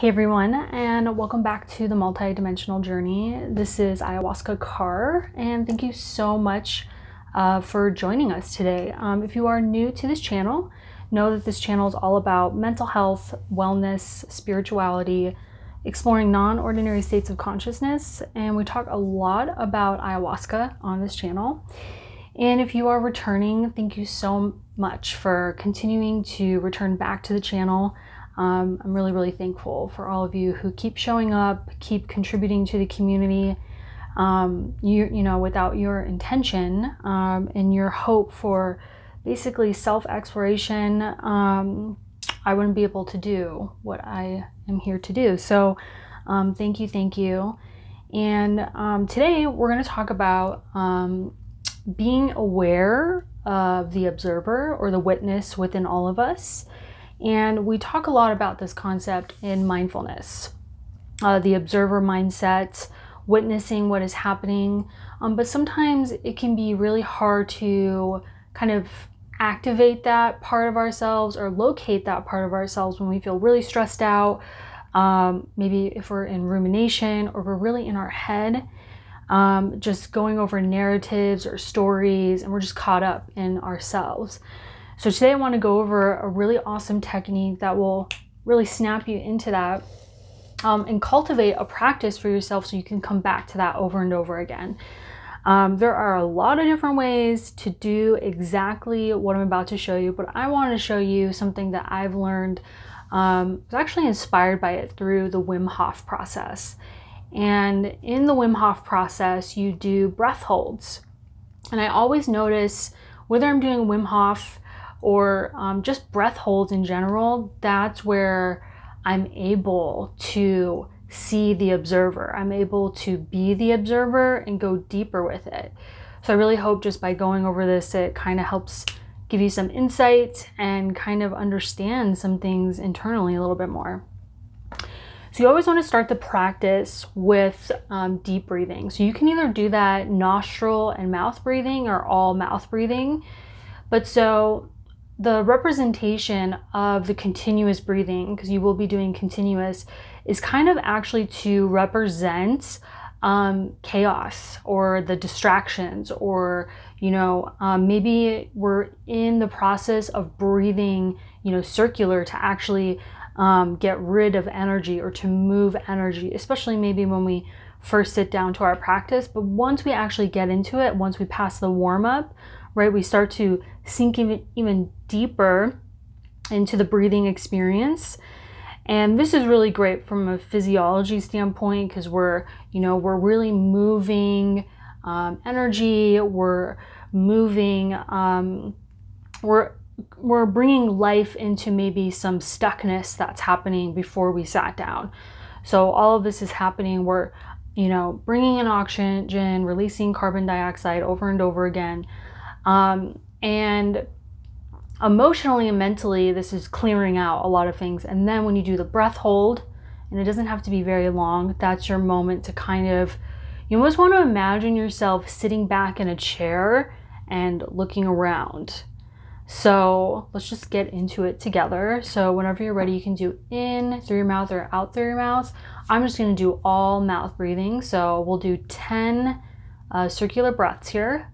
Hey everyone, and welcome back to the multi-dimensional journey. This is Ayahuasca Car, and thank you so much uh, for joining us today. Um, if you are new to this channel, know that this channel is all about mental health, wellness, spirituality, exploring non-ordinary states of consciousness, and we talk a lot about ayahuasca on this channel. And if you are returning, thank you so much for continuing to return back to the channel. Um, I'm really, really thankful for all of you who keep showing up, keep contributing to the community. Um, you, you know, without your intention um, and your hope for basically self exploration, um, I wouldn't be able to do what I am here to do. So, um, thank you, thank you. And um, today we're going to talk about being aware of the observer or the witness within all of us. And we talk a lot about this concept in mindfulness uh, the observer mindset, witnessing what is happening. Um, but sometimes it can be really hard to kind of activate that part of ourselves or locate that part of ourselves when we feel really stressed out. Um, maybe if we're in rumination or we're really in our head, um, just going over narratives or stories, and we're just caught up in ourselves. So today I want to go over a really awesome technique that will really snap you into that um, and cultivate a practice for yourself so you can come back to that over and over again. Um, there are a lot of different ways to do exactly what I'm about to show you, but I want to show you something that I've learned. Um, I was actually inspired by it through the Wim Hof process. And in the Wim Hof process, you do breath holds. And I always notice whether I'm doing Wim Hof or um, just breath holds in general, that's where I'm able to see the observer. I'm able to be the observer and go deeper with it. So I really hope just by going over this, it kind of helps give you some insight and kind of understand some things internally a little bit more. So you always want to start the practice with um, deep breathing. So you can either do that nostril and mouth breathing or all mouth breathing. But so the representation of the continuous breathing, because you will be doing continuous, is kind of actually to represent um, chaos or the distractions, or, you know, um, maybe we're in the process of breathing, you know, circular to actually um, get rid of energy or to move energy, especially maybe when we first sit down to our practice. But once we actually get into it, once we pass the warm up, right, we start to sink even, even deeper into the breathing experience. And this is really great from a physiology standpoint because we're, you know, we're really moving um, energy, we're moving, um, we're we're bringing life into maybe some stuckness that's happening before we sat down. So all of this is happening. We're, you know, bringing in oxygen, releasing carbon dioxide over and over again. Um, and emotionally and mentally, this is clearing out a lot of things. And then when you do the breath hold, and it doesn't have to be very long, that's your moment to kind of, you almost want to imagine yourself sitting back in a chair and looking around. So let's just get into it together. So whenever you're ready, you can do in through your mouth or out through your mouth. I'm just going to do all mouth breathing. So we'll do 10 uh, circular breaths here.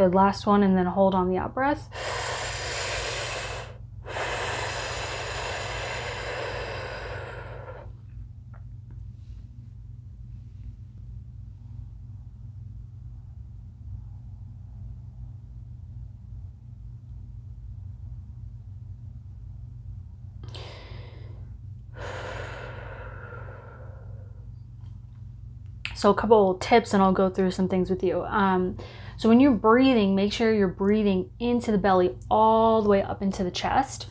Good, last one, and then hold on the out breath. So a couple tips and I'll go through some things with you. Um, So when you're breathing, make sure you're breathing into the belly all the way up into the chest.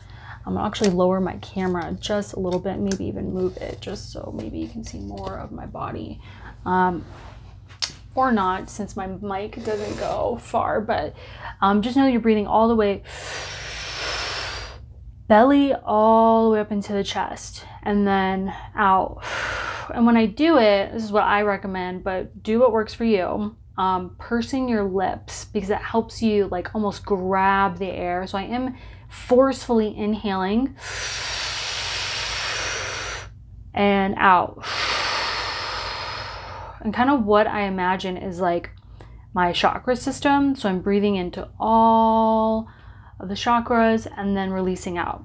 I'm gonna actually lower my camera just a little bit, maybe even move it just so maybe you can see more of my body. Um, or not since my mic doesn't go far, but um, just know you're breathing all the way belly all the way up into the chest and then out. And when I do it, this is what I recommend, but do what works for you. Um, pursing your lips because it helps you like almost grab the air. So I am forcefully inhaling and out. And kind of what I imagine is like my chakra system. So I'm breathing into all of the chakras and then releasing out.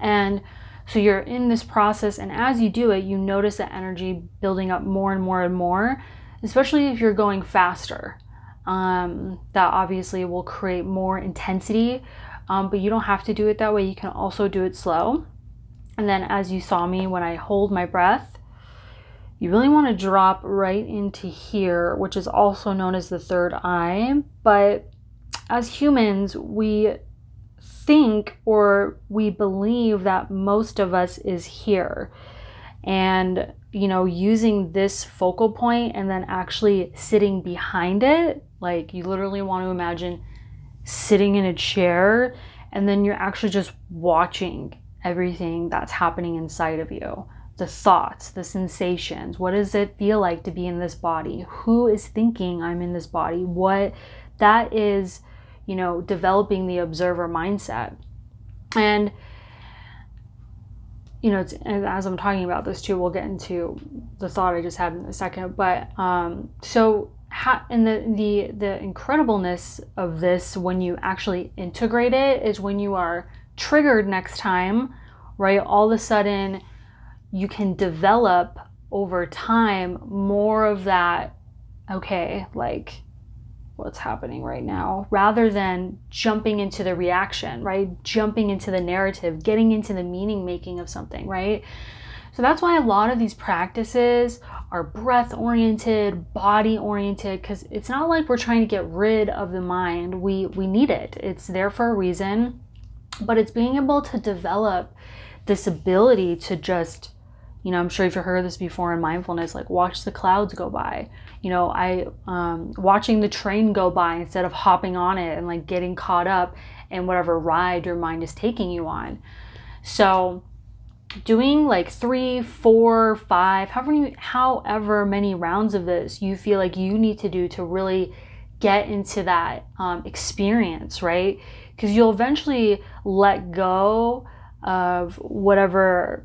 And so you're in this process, and as you do it, you notice the energy building up more and more and more, especially if you're going faster. Um, that obviously will create more intensity, um, but you don't have to do it that way. You can also do it slow. And then, as you saw me when I hold my breath, you really want to drop right into here, which is also known as the third eye. But as humans, we think or we believe that most of us is here. And, you know, using this focal point and then actually sitting behind it, like you literally want to imagine sitting in a chair and then you're actually just watching everything that's happening inside of you the thoughts, the sensations. What does it feel like to be in this body? Who is thinking I'm in this body? What that is, you know, developing the observer mindset. And you know, as I'm talking about this too, we'll get into the thought I just had in a second. But um, so, ha- and the the the incredibleness of this when you actually integrate it is when you are triggered next time, right? All of a sudden, you can develop over time more of that. Okay, like what's happening right now rather than jumping into the reaction, right? Jumping into the narrative, getting into the meaning making of something, right? So that's why a lot of these practices are breath oriented, body oriented cuz it's not like we're trying to get rid of the mind. We we need it. It's there for a reason, but it's being able to develop this ability to just you know, I'm sure you've heard this before in mindfulness, like watch the clouds go by. You know, I um, watching the train go by instead of hopping on it and like getting caught up in whatever ride your mind is taking you on. So, doing like three, four, five, however many, however many rounds of this you feel like you need to do to really get into that um, experience, right? Because you'll eventually let go of whatever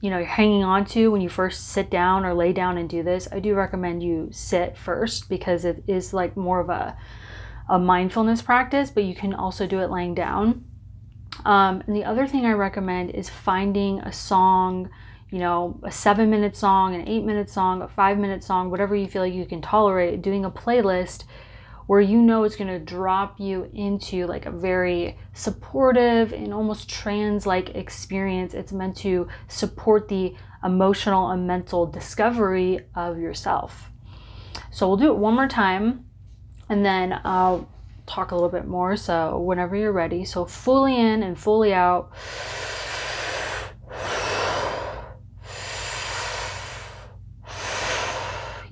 you know you're hanging on to when you first sit down or lay down and do this i do recommend you sit first because it is like more of a, a mindfulness practice but you can also do it laying down. Um, and the other thing i recommend is finding a song you know a seven minute song an eight minute song a five minute song whatever you feel like you can tolerate doing a playlist where you know it's going to drop you into like a very supportive and almost trance like experience. It's meant to support the emotional and mental discovery of yourself. So we'll do it one more time and then I'll talk a little bit more. So whenever you're ready. So fully in and fully out.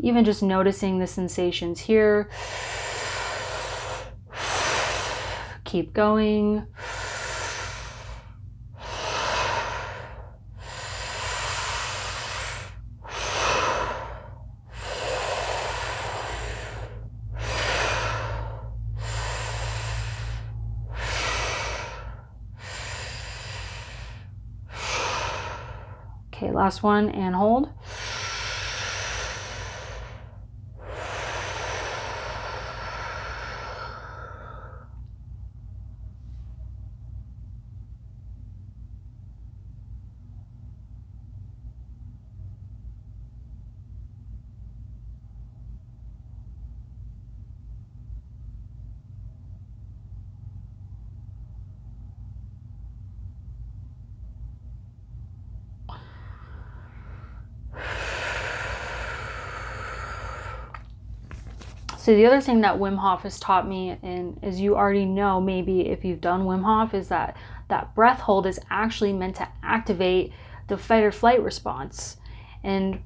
Even just noticing the sensations here. Keep going. Okay, last one and hold. So the other thing that Wim Hof has taught me, and as you already know, maybe if you've done Wim Hof, is that that breath hold is actually meant to activate the fight or flight response. And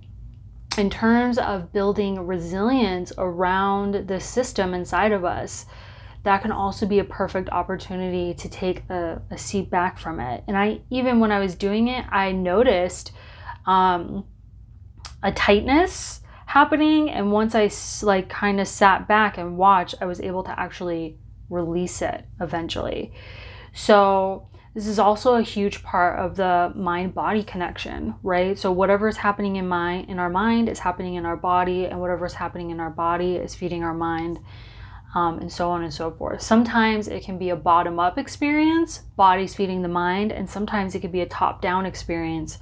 in terms of building resilience around the system inside of us, that can also be a perfect opportunity to take a, a seat back from it. And I, even when I was doing it, I noticed um, a tightness happening. And once I like kind of sat back and watched, I was able to actually release it eventually. So this is also a huge part of the mind body connection, right? So whatever is happening in mind in our mind is happening in our body and whatever is happening in our body is feeding our mind. Um, and so on and so forth. Sometimes it can be a bottom up experience, body's feeding the mind, and sometimes it could be a top down experience,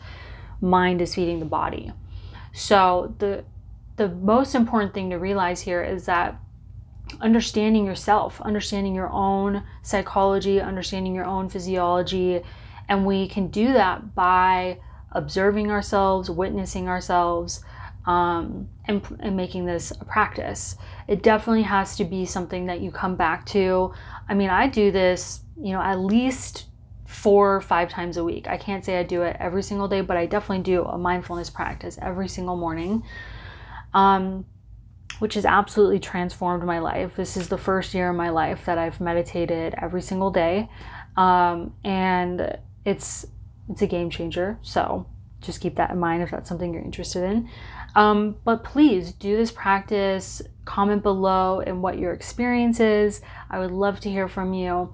mind is feeding the body. So the the most important thing to realize here is that understanding yourself, understanding your own psychology, understanding your own physiology. And we can do that by observing ourselves, witnessing ourselves, um, and, and making this a practice. It definitely has to be something that you come back to. I mean, I do this, you know, at least four or five times a week. I can't say I do it every single day, but I definitely do a mindfulness practice every single morning. Um, which has absolutely transformed my life. This is the first year of my life that I've meditated every single day, um, and it's it's a game changer. So just keep that in mind if that's something you're interested in. Um, but please do this practice. Comment below and what your experience is. I would love to hear from you.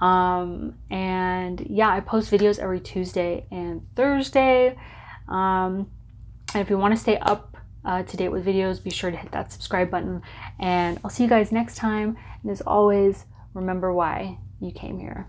Um, and yeah, I post videos every Tuesday and Thursday. Um, and if you want to stay up uh, to date with videos, be sure to hit that subscribe button. And I'll see you guys next time. And as always, remember why you came here.